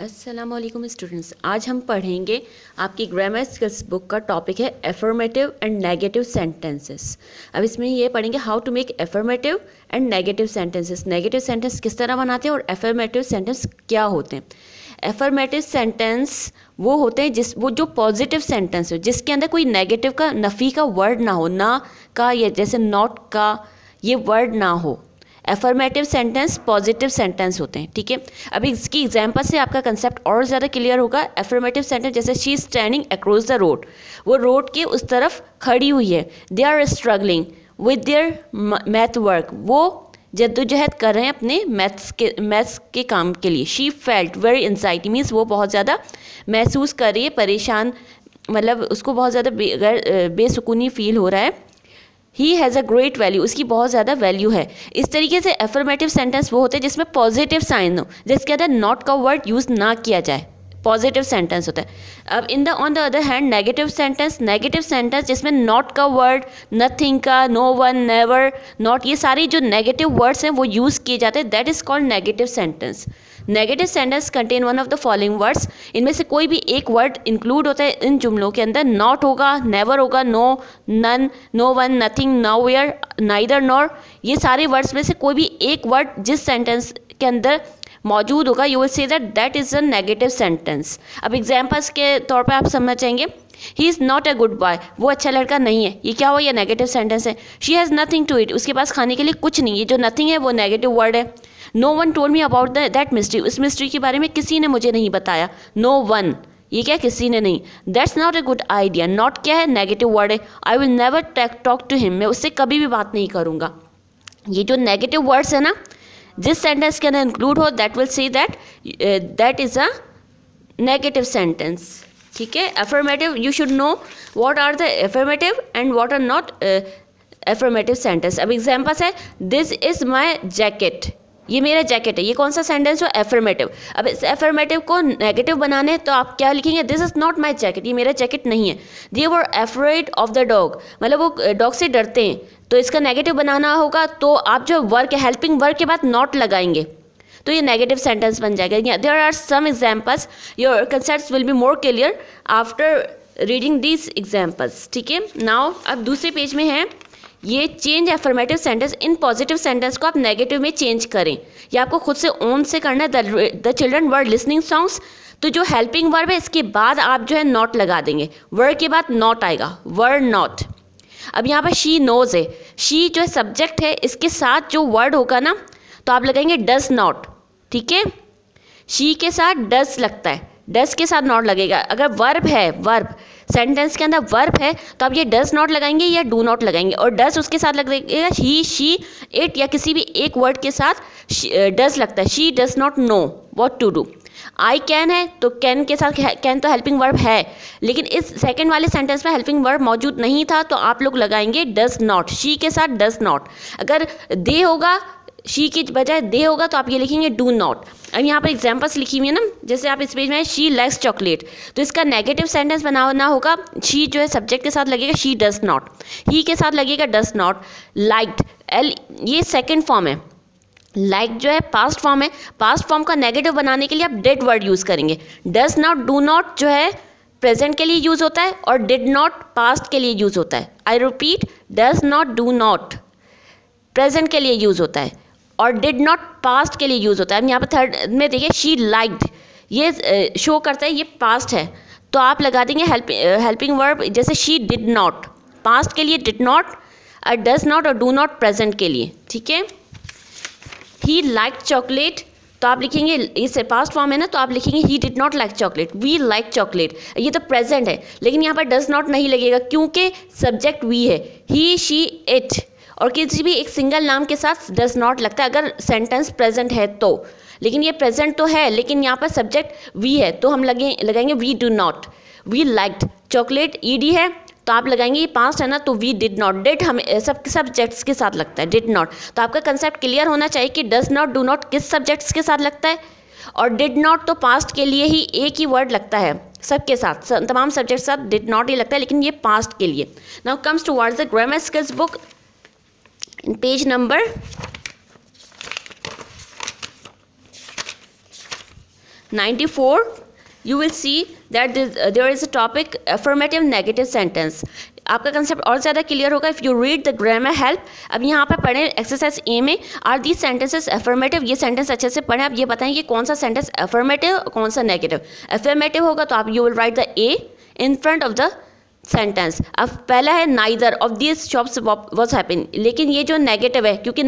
वालेकुम स्टूडेंट्स आज हम पढ़ेंगे आपकी ग्रामर स्किल्स बुक का टॉपिक है एफर्मेटिव एंड नेगेटिव सेंटेंसेस अब इसमें ये पढ़ेंगे how to make affirmative and negative sentences negative sentence किस तरह बनाते हैं और एफर्मेटिव सेंटेंस क्या होते हैं? एफर्मेटिव सेंटेंस वो होते हैं जिस, वो जो पॉजिटिव सेंटेंस हो, जिसके अंदर कोई नेगेटिव का, नफ़ी का वर्ड ना हो, ना का या जैसे नॉट का, ये वर्ड ना हो. एफर्मेटिव सेंटेंस पॉजिटिव सेंटेंस होते हैं ठीक है? अभी इसकी एग्ज़ाम्पल से आपका कंसेप्ट और ज़्यादा क्लियर होगा। एफर्मेटिव सेंटेंस जैसे she is standing across the road वो रोड के उस तरफ़ खड़ी हुई है। They are struggling with their math work वो जद्दोजहद कर रहे हैं अपने मैथ्स के मैथ्स के काम के लिए। She felt very anxiety means वो बहुत ज़्यादा महसूस कर रही है परेशान मतलब उसको बहुत ज़्यादा बे, बेसुकूनी फील हो रहा है। He has a great value उसकी बहुत ज़्यादा वैल्यू है। इस तरीके से एफर्मेटिव सेंटेंस वो होते हैं जिसमें पॉजिटिव साइन हो, जिसके अंदर नॉट का वर्ड यूज़ ना किया जाए। पॉजिटिव सेंटेंस होता है। अब in the on the other hand negative sentence negative sentence जिसमें नॉट का वर्ड नथिंग का नो वन नेवर नॉट ये सारी जो नेगेटिव वर्ड्स हैं वो यूज़ किए जाते हैं। That is called negative sentence negative sentence contain one of the following words इनमें से कोई भी एक वर्ड इंक्लूड होता है इन जुमलों के अंदर. नॉट होगा नेवर होगा no none no one nothing nowhere neither nor ये सारे वर्ड्स में से कोई भी एक वर्ड जिस सेंटेंस के अंदर मौजूद होगा you will say that that is a negative sentence अब एग्जाम्पल्स के तौर पर आप समझना चाहेंगे he is not a good boy वो अच्छा लड़का नहीं है. ये क्या हुआ? ये नेगेटिव सेंटेंस है. She has nothing to it उसके पास खाने के लिए कुछ नहीं है. जो नथिंग है, वो नेगेटिव वर्ड है. No one told me about that mystery उस मिस्ट्री के बारे में किसी ने मुझे नहीं बताया. नो no वन ये क्या किसी ने नहीं. That's not a good idea not क्या है? नेगेटिव वर्ड है. I will never talk to him मैं उससे कभी भी बात नहीं करूँगा. ये जो नेगेटिव वर्ड्स है ना, जिस सेंटेंस के अंदर इंक्लूड हो that will see that that is a negative sentence ठीक है? Affirmative you should know what are the affirmative and what are not affirmative sentence अब एग्जाम्पल्स है. दिस इज़ माई जैकेट ये मेरा जैकेट है। ये कौन सा सेंटेंस हो? एफर्मेटिव अब इस एफर्मेटिव को नेगेटिव बनाने तो आप क्या लिखेंगे? This is not my jacket ये मेरा जैकेट नहीं है। They were afraid of the dog मतलब वो डॉग से डरते हैं। तो इसका नेगेटिव बनाना होगा तो आप जो वर्क हेल्पिंग वर्क के बाद नॉट लगाएँगे। तो ये नेगेटिव सेंटेंस बन जाएगा। There are some examples your concept will be more clear after reading these examples ठीक है? नाउ अब दूसरे पेज में है। ये change affirmative sentence in positive sentence को आप नेगेटिव में चेंज करें। या आपको खुद से ओन से करना है the children word listening songs तो जो हेल्पिंग वर्ब है, इसके बाद आप जो है नॉट लगा देंगे। वर्ड के बाद नॉट आएगा। वर्ड नॉट अब यहाँ पर शी नोज़ है। शी जो है सब्जेक्ट है, इसके साथ जो वर्ड होगा ना तो आप लगाएँगे डज नॉट ठीक है? शी के साथ डज लगता है। डज के साथ नॉट लगेगा। अगर वर्ब है वर्ब सेंटेंस के अंदर वर्ब है तो आप ये डज नॉट लगाएँगे या डू नॉट लगाएँगे? और डज उसके साथ लग लगेगा ही शी इट या किसी भी एक वर्ड के साथ डज लगता है। She does not know what to do I can है तो कैन के साथ कैन तो हेल्पिंग वर्ब है। लेकिन इस सेकंड वाले सेंटेंस में हेल्पिंग वर्ब मौजूद नहीं था तो आप लोग लगाएँगे डज नॉट शी के साथ डज नॉट अगर दे होगा शी की बजाय दे होगा तो आप ये लिखेंगे डू नॉट अब यहाँ पर एग्जाम्पल्स लिखी हुई है ना, जैसे आप इस पेज में शी लाइक्स चॉकलेट तो इसका नेगेटिव सेंटेंस बनाना होगा शी जो है सब्जेक्ट के साथ लगेगा शी डज नॉट ही के साथ लगेगा डज नॉट लाइक्ड एल ये सेकेंड फॉर्म है. लाइक like जो है पास्ट फॉर्म है. पास्ट फॉर्म का नेगेटिव बनाने के लिए आप डेड वर्ड यूज़ करेंगे. डज नॉट डू नॉट जो है प्रेजेंट के लिए यूज़ होता है और डिड नॉट पास्ट के लिए यूज़ होता है. I repeat does not do not present के लिए यूज़ होता है. और डिड नॉट पास्ट के लिए यूज़ होता है। यहाँ पर थर्ड में देखिए शी लाइक्ड ये शो करता है, ये पास्ट है। तो आप लगा देंगे हेल्पिंग वर्ब जैसे शी डिड नॉट पास्ट के लिए डिड नॉट और डज नॉट और डू नॉट प्रेजेंट के लिए। ठीक है? ही लाइक चॉकलेट तो आप लिखेंगे इस पास्ट फॉर्म है ना तो आप लिखेंगे he did not like chocolate we like chocolate ये तो प्रेजेंट है। लेकिन यहाँ पर डज नॉट नहीं लगेगा, क्योंकि सब्जेक्ट वी है। ही शी इट और किसी भी एक सिंगल नाम के साथ डज नॉट लगता है। अगर सेंटेंस प्रेजेंट है तो। लेकिन ये प्रेजेंट तो है, लेकिन यहाँ पर सब्जेक्ट वी है तो हम लगे, लगाएँगे we do not we liked chocolate E D है तो आप लगाएँगे ये पास्ट है ना तो वी डिड नॉट डिड हम सब सब्जेक्ट्स के साथ लगता है डिड नॉट तो आपका कंसेप्ट क्लियर होना चाहिए कि डज नॉट डू नॉट किस सब्जेक्ट्स के साथ लगता है? और डिड नॉट तो पास्ट के लिए ही एक ही वर्ड लगता है, सबके साथ। तमाम सब्जेक्ट साथ डिड नॉट ही लगता है, लेकिन ये पास्ट के लिए। Now comes to words the grammar skills book page number 94 you will see that this, uh, there is a topic negative sentence. आपका कंसेप्ट और ज़्यादा क्लियर होगा if you read the grammar help अब यहाँ पर पढ़ें एक्सरसाइज ए में are the sentences affirmative ये सेंटेंस अच्छे से पढ़ें आप ये बताएँ कि कौन सा सेंटेंस अफर्मेटिव कौन सा नेगेटिव अफर्मेटिव होगा तो आप you will write the A in front of the sentence अब पहला है neither of this shops was happen लेकिन ये जो नेगेटिव है, क्योंकि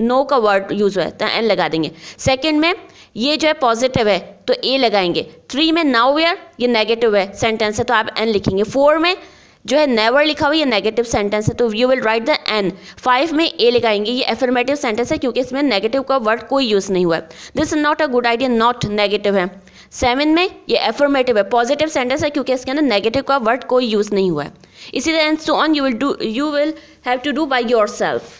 नो का वर्ड यूज़ हुआ है तो एन लगा देंगे। सेकेंड में, ये जो है पॉजिटिव है तो ए लगाएँगे। थ्री में नाउ वेयर ये नेगेटिव है सेंटेंस है तो आप एन लिखेंगे। फोर में, जो है नेवर लिखा हुआ ये नेगेटिव सेंटेंस है तो you will write the N five में ए लगाएँगे। ये एफर्मेटिव सेंटेंस है, क्योंकि इसमें नेगेटिव का वर्ड कोई यूज़ नहीं हुआ है। This is not a good idea not negative है। सेवन में ये एफर्मेटिव है पॉजिटिव सेंटेंस है क्योंकि इसके अंदर नेगेटिव का वर्ड कोई यूज़ नहीं हुआ है। इसी तरह so on you will do you will have to do by yourself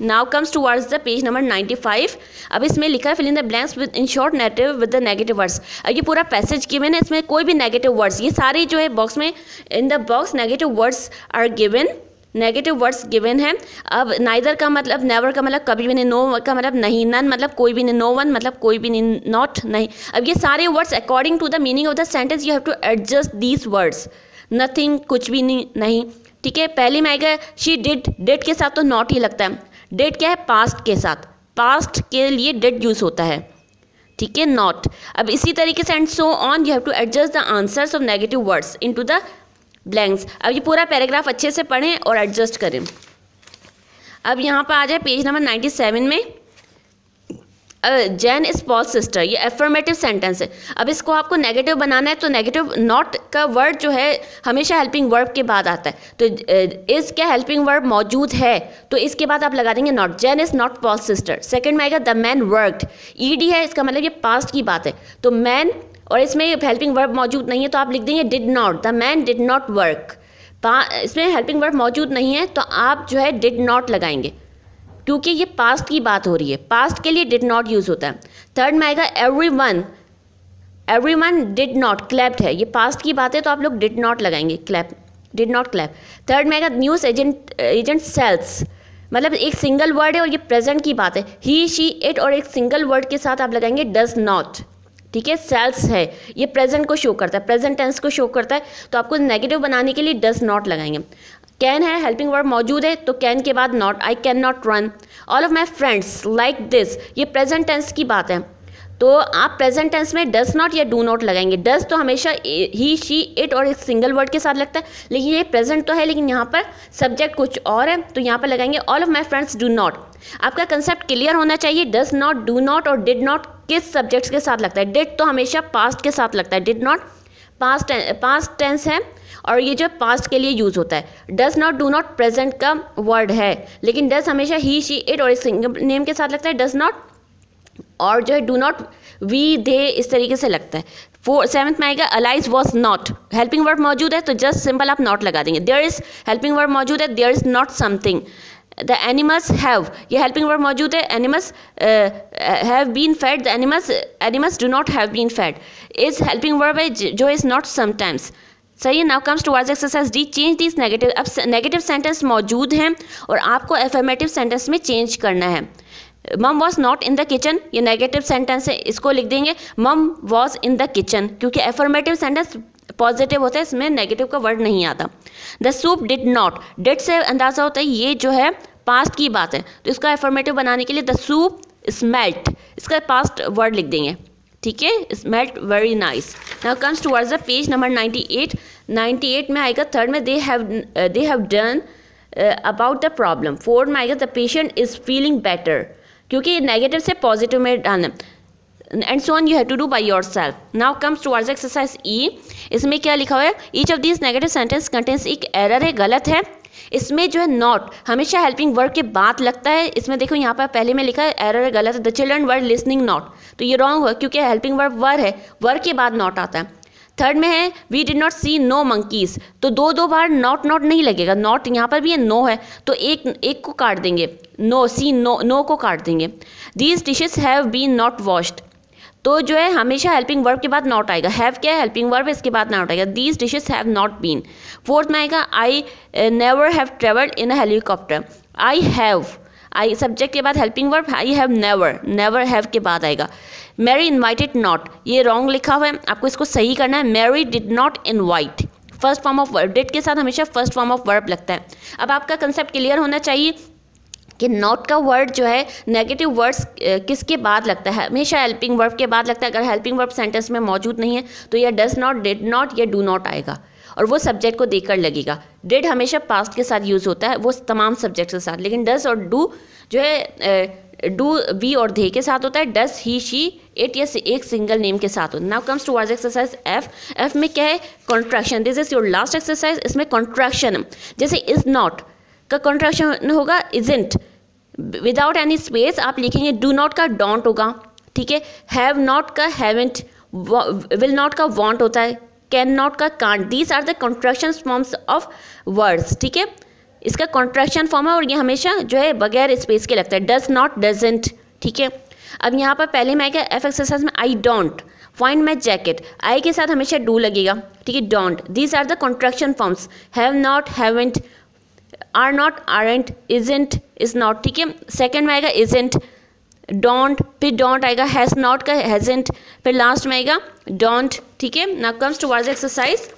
now comes towards the page number 95 अब इसमें लिखा है fill in the blanks with in short negative with the negative words अब ये पूरा पैसेज गिवन है, इसमें कोई भी नेगेटिव वर्ड्स ये सारे जो है बॉक्स में in the box negative words are given negative words given है। अब नाइदर का मतलब नेवर का मतलब कभी भी नहीं नो का मतलब नहीं नन मतलब कोई भी नहीं नो वन मतलब कोई भी नहीं नॉट नहीं। अब ये सारे words according to the meaning of the sentence you have to adjust these words nothing कुछ भी नहीं नहीं। ठीक है, पहले में आएगा शी डिड डेट के साथ तो नॉट ही लगता है। डेट क्या है? पास्ट के साथ। पास्ट के लिए डेट यूज़ होता है। ठीक है नॉट अब इसी तरीके से and so on you have to adjust the answers of negative words into the blanks अब ये पूरा पैराग्राफ अच्छे से पढ़ें और एडजस्ट करें। अब यहाँ पर आ जाए पेज नंबर नाइन्टी सेवन में जैन इज़ पॉल सिस्टर ये एफर्मेटिव सेंटेंस है। अब इसको आपको नेगेटिव बनाना है तो नेगेटिव नॉट का वर्ड जो है, हमेशा हेल्पिंग वर्ब के बाद आता है। तो इस क्या हेल्पिंग वर्ब मौजूद है? तो इसके बाद आप लगा देंगे not Jane is not Paul sister second में आएगा the man worked E D है, इसका मतलब ये पास्ट की बात है। तो मैन और इसमें हेल्पिंग वर्ब मौजूद नहीं है तो आप लिख देंगे did not the man did not work इसमें हेल्पिंग वर्ब मौजूद नहीं है तो आप जो है डिड नॉट लगाएँगे। क्योंकि ये पास्ट की बात हो रही है। पास्ट के लिए डिड नॉट यूज़ होता है। थर्ड में आएगा every one every one did not clapped है। ये पास्ट की बात है तो आप लोग डिड नॉट लगाएँगे। Clap did not clap third में आएगा न्यूज़ एजेंट एजेंट सेल्स मतलब एक सिंगल वर्ड है और ये प्रेजेंट की बात है। ही शी इट और एक सिंगल वर्ड के साथ आप लगाएँगे डज नॉट ठीक है सेल्स है, ये प्रेजेंट को शो करता है प्रेजेंट टेंस को शो करता है तो आपको नेगेटिव बनाने के लिए डज नॉट लगाएँगे। कैन है हेल्पिंग वर्ड मौजूद है तो कैन के बाद not I can not run all of my friends like this ये प्रेजेंट टेंस की बात है। तो आप प्रेजेंट टेंस में डज नॉट या डू नॉट लगाएँगे। डज तो हमेशा ही शी इट और एक सिंगल वर्ड के साथ लगता है, लेकिन ये प्रेजेंट तो है, लेकिन यहाँ पर सब्जेक्ट कुछ और है तो यहाँ पर लगाएँगे all of my friends do not आपका कंसेप्ट क्लियर होना चाहिए डज नॉट डू नॉट और डिड नॉट किस सब्जेक्ट्स के साथ लगता है? डिड तो हमेशा पास्ट के साथ लगता है। Did not past past tense है और ये जो पास्ट के लिए यूज़ होता है। Does not do not present का वर्ड है। लेकिन डज हमेशा ही शी इट और सिंगल नेम के साथ लगता है। डज नॉट और जो है डू नॉट वी दे इस तरीके से लगता है। फोर सेवन्थ में आएगा Alice was not helping word मौजूद है तो जस्ट सिंपल आप नॉट लगा देंगे। देयर इज़ हेल्पिंग वर्ड मौजूद है there is not something the animals have ये हेल्पिंग वर्ड मौजूद है animals have been fed the animals animals do not have been fed is helping word है जो इज़ नॉट समटाइम्स सही है now comes to words exercise D change this negative अब negative sentence मौजूद हैं और आपको एफर्मेटिव सेंटेंस में चेंज करना है. Mum was not in the kitchen ये नेगेटिव सेंटेंस है, इसको लिख देंगे. Mum was in the kitchen क्योंकि एफर्मेटिव सेंटेंस पॉजिटिव होता है, इसमें नेगेटिव का वर्ड नहीं आता। The soup did not did से अंदाज़ा होता है, ये जो है पास्ट की बात है। तो इसका एफर्मेटिव बनाने के लिए द सूप स्मेल्ट इसका पास्ट वर्ड लिख देंगे। ठीक है? Smelt very nice now comes towards the page number 98 98 में आएगा थर्ड में they have they have done about the problem fourth में आएगा the patient is feeling better क्योंकि नेगेटिव से पॉजिटिव में डालना and so on you have to do by yourself now comes towards exercise E इसमें क्या लिखा हुआ है? Each of this negative sentence contains एक एरर है, गलत है। इसमें जो है नॉट हमेशा हेल्पिंग वर्ड के बाद लगता है। इसमें देखो यहाँ पर पहले में लिखा है एरर गलत है। The children word listening not तो ये रॉन्ग हुआ क्योंकि हेल्पिंग वर्ड वर है। वर के बाद नॉट आता है। थर्ड में है we did not see no monkeys तो दो दो बार नॉट नॉट नहीं लगेगा। नॉट यहाँ पर भी है नो है। तो एक एक को काट देंगे। नो सी नो नो को काट देंगे। These dishes have been not washed तो जो है, हमेशा हेल्पिंग वर्ब के बाद नॉट आएगा। हैव क्या हेल्पिंग वर्ब इसके बाद नॉट आएगा। These dishes have not been fourth में आएगा I never have travelled in a helicopter I have I subject के बाद helping verb I have never never have के बाद आएगा। मैरी इन्वाइटेड नॉट ये रॉन्ग लिखा हुआ है। आपको इसको सही करना है। Mary did not invite first form of verb did के साथ हमेशा फ़र्स्ट फॉर्म ऑफ़ वर्ब लगता है। अब आपका कंसेप्ट क्लियर होना चाहिए। कि नॉट का वर्ड जो है नेगेटिव वर्ड्स किसके बाद लगता है? हमेशा हेल्पिंग वर्ब के बाद लगता है। अगर हेल्पिंग वर्ब सेंटेंस में मौजूद नहीं है तो यह डज नॉट डिड नॉट या डू नॉट आएगा। और वो सब्जेक्ट को देखकर लगेगा। डिड हमेशा पास्ट के साथ यूज़ होता है, वो तमाम सब्जेक्ट के साथ। लेकिन डज और डू जो है डू वी और धे के साथ होता है। डस ही शी एट या एक सिंगल नेम के साथ होता है। Now comes to verbs exercise F F में क्या है? Contraction this is your last exercise इसमें कॉन्ट्रैक्शन जैसे इज़ नॉट का कॉन्ट्रैक्शन होगा इजेंट विदाउट एनी स्पेस आप लिखेंगे डू नॉट का डोंट होगा। ठीक है? हैव नॉट का हैवेंट विल नॉट का वॉन्ट होता है। कैन नॉट का can't these are the contraction forms of words ठीक है? इसका कॉन्ट्रैक्शन फॉर्म है और ये हमेशा जो है बगैर स्पेस के लगता है। डज नॉट डजेंट ठीक है? अब यहाँ पर पहले मैं क्या एफ़ एक्सरसाइज में I don't find my jacket I के साथ हमेशा डू लगेगा, ठीक है? Don't these are the contraction forms have not haven't are not aren't isn't is not ठीक है? सेकेंड में आएगा इजेंट डोंट फिर डोंट आएगा हैज़ नॉट का हैजेंट फिर लास्ट में आएगा डोंट ठीक है? ना comes to verbs exercise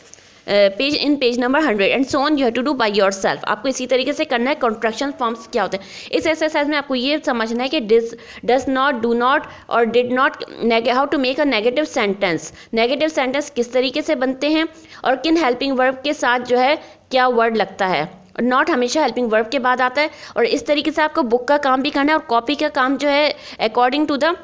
page in page number hundred and so on you have to do by yourself आपको इसी तरीके से करना है कॉन्ट्रैक्शन फॉर्म्स क्या होते हैं? इस एक्सरसाइज में आपको ये समझना है कि this does not do not और did not how to make a negative sentence negative sentence किस तरीके से बनते हैं और किन हेल्पिंग वर्ब के साथ जो है, क्या वर्ड लगता है? नॉट हमेशा हेल्पिंग वर्ब के बाद आता है और इस तरीके से आपको बुक का काम भी करना है और कॉपी का काम जो है according to the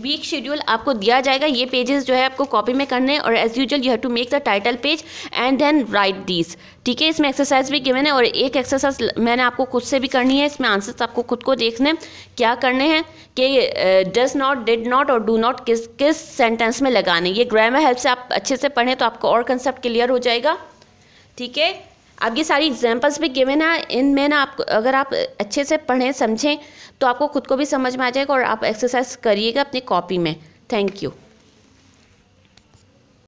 week schedule आपको दिया जाएगा। ये पेजेस जो है आपको कॉपी में करने हैं और as usual you have to make the title page and then write these ठीक है, इसमें एक्सरसाइज भी गिवन है और एक एक्सरसाइज मैंने आपको खुद से भी करनी है। इसमें आंसर्स आपको खुद को देखने क्या करने हैं कि डज नॉट डिड नॉट और डू नॉट किस किस सेंटेंस में लगाने ये ग्रामर हेल्प से आप अच्छे से पढ़ें तो आपको और कंसेप्ट क्लियर हो जाएगा। ठीक है? अब ये सारी एग्जाम्पल्स भी गिवन है इनमें ना आप अगर आप अच्छे से पढ़ें, समझें तो आपको खुद को भी समझ में आ जाएगा और आप एक्सरसाइज करिएगा अपनी कॉपी में। Thank you